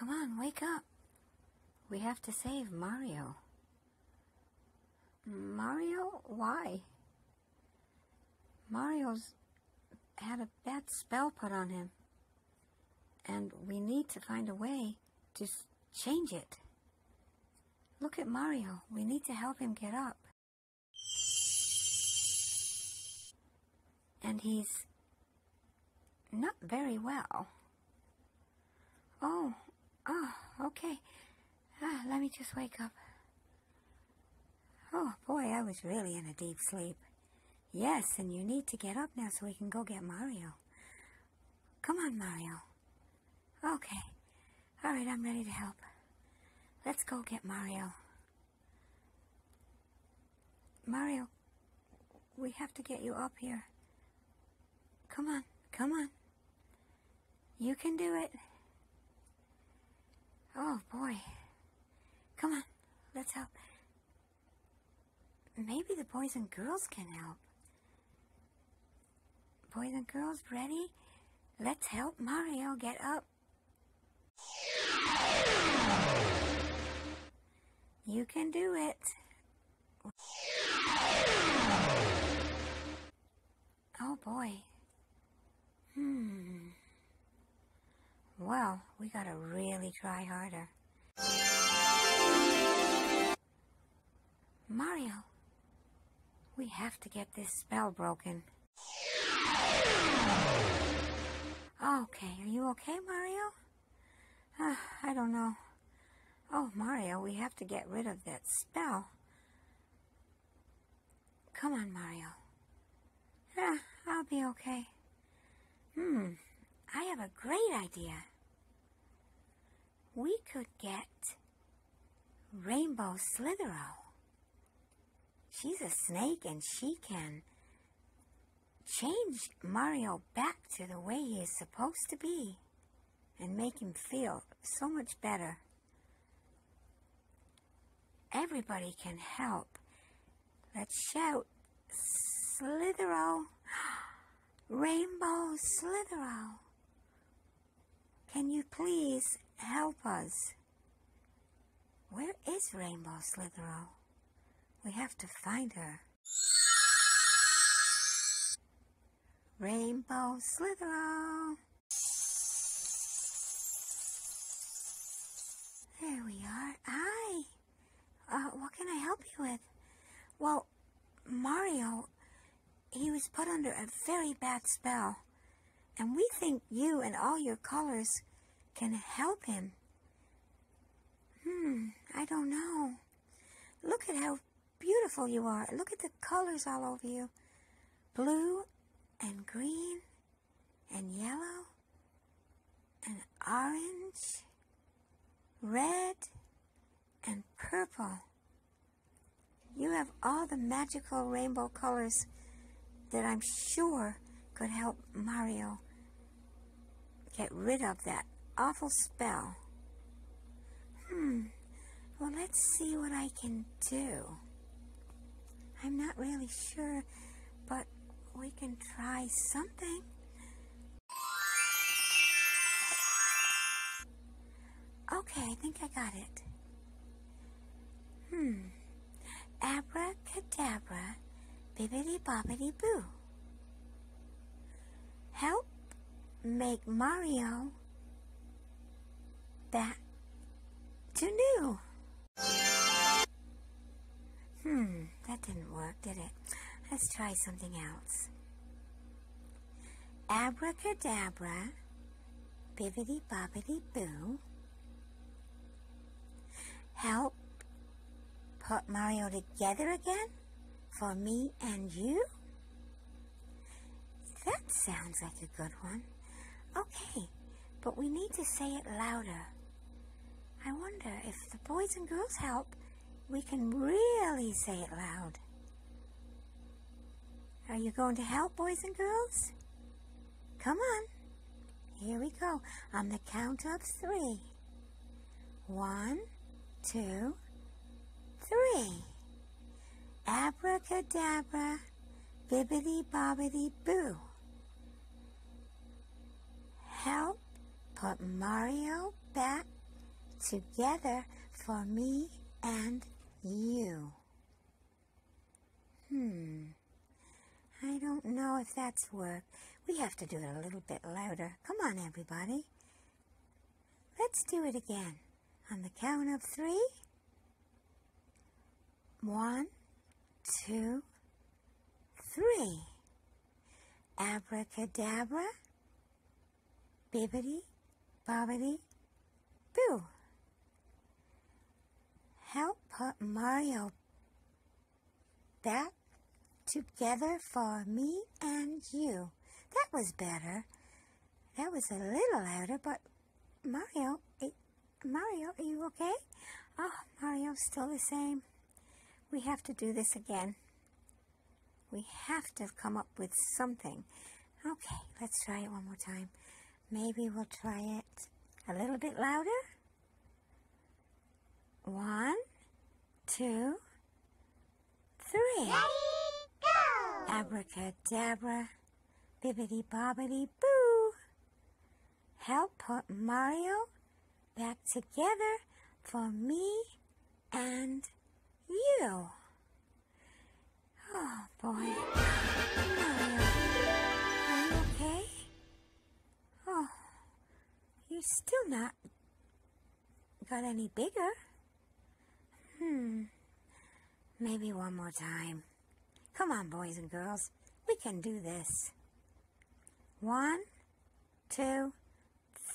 Come on, wake up. We have to save Mario. Mario? Why? Mario's had a bad spell put on him. And we need to find a way to change it. Look at Mario. We need to help him get up. And he's not very well. Oh, oh, okay. Ah, let me just wake up. Oh, boy, I was really in a deep sleep. Yes, and you need to get up now so we can go get Mario. Come on, Mario. Okay. All right, I'm ready to help. Let's go get Mario. Mario, we have to get you up here. Come on, come on. You can do it. Oh, boy. Come on, let's help. Maybe the boys and girls can help. Boys and girls, ready? Let's help Mario get up. You can do it. Oh boy. Hmm. Well, we gotta really try harder. Mario, we have to get this spell broken. Okay, are you okay, Mario? Uh, I don't know. Oh, Mario, we have to get rid of that spell. Come on, Mario. Yeah, I'll be okay. Hmm, I have a great idea. We could get Rainbow Slithero. She's a snake and she can change Mario back to the way he is supposed to be and make him feel so much better. Everybody can help. Let's shout, Slithero, Rainbow Slithero. Can you please help us? Where is Rainbow Slithero? We have to find her. Rainbow Slithero. There we are. Hi. Uh, what can I help you with? Well, Mario, he was put under a very bad spell. And we think you and all your colors can help him. Hmm, I don't know. Look at how beautiful you are. Look at the colors all over you. Blue and green and yellow and orange, red and purple. You have all the magical rainbow colors that I'm sure could help Mario get rid of that awful spell. Hmm, well, let's see what I can do. I'm not really sure, but we can try something. Okay, I think I got it. Hmm. Abracadabra, bibbidi bobbidi boo. Help make Mario back to new. Hmm, that didn't work, did it? Let's try something else. Abracadabra, bibbidi bobbidi boo. Help put Mario together again for me and you? That sounds like a good one. Okay, but we need to say it louder. I wonder if the boys and girls help, we can really say it loud. Are you going to help, boys and girls? Come on. Here we go. On the count of three. One, two, three. Abracadabra, bibbidi bobbidi boo. Help put Mario back together for me and you. Hmm. I don't know if that's work. We have to do it a little bit louder. Come on, everybody. Let's do it again. On the count of three. One, two, three. Abracadabra, bibbity, bobbity, boo. Help put Mario back together for me and you. That was better. That was a little louder, but Mario, it, Mario, are you okay? Oh, Mario's still the same. We have to do this again. We have to come up with something. Okay, let's try it one more time. Maybe we'll try it a little bit louder. One, two, three. Ready, go! Abracadabra, bibbity bobbity boo. Help put Mario back together for me and you. Oh boy. Mario, still not got any bigger. Hmm. Maybe one more time. Come on, boys and girls. We can do this. One, two,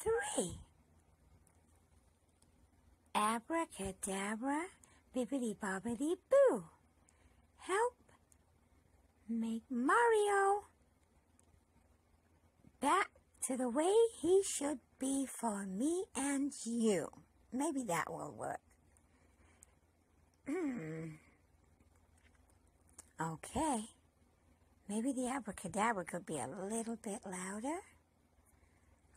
three. Abracadabra, bibbity bobbity boo. Help make Mario back to the way he should be for me and you. Maybe that will work. Hmm. Okay. Maybe the abracadabra could be a little bit louder.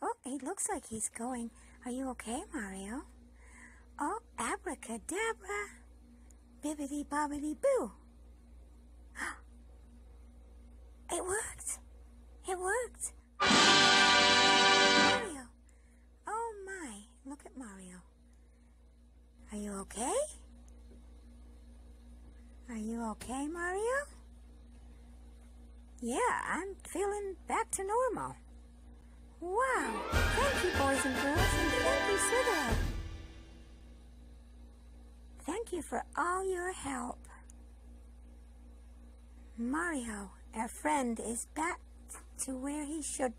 Oh, he looks like he's going. Are you okay, Mario? Oh, abracadabra. Bibbity bobbity boo. It worked. It worked. Look at Mario. Are you okay? Are you okay, Mario? Yeah, I'm feeling back to normal. Wow. Thank you, boys and girls, and thank you, Slithero. Thank you for all your help. Mario, our friend, is back to where he should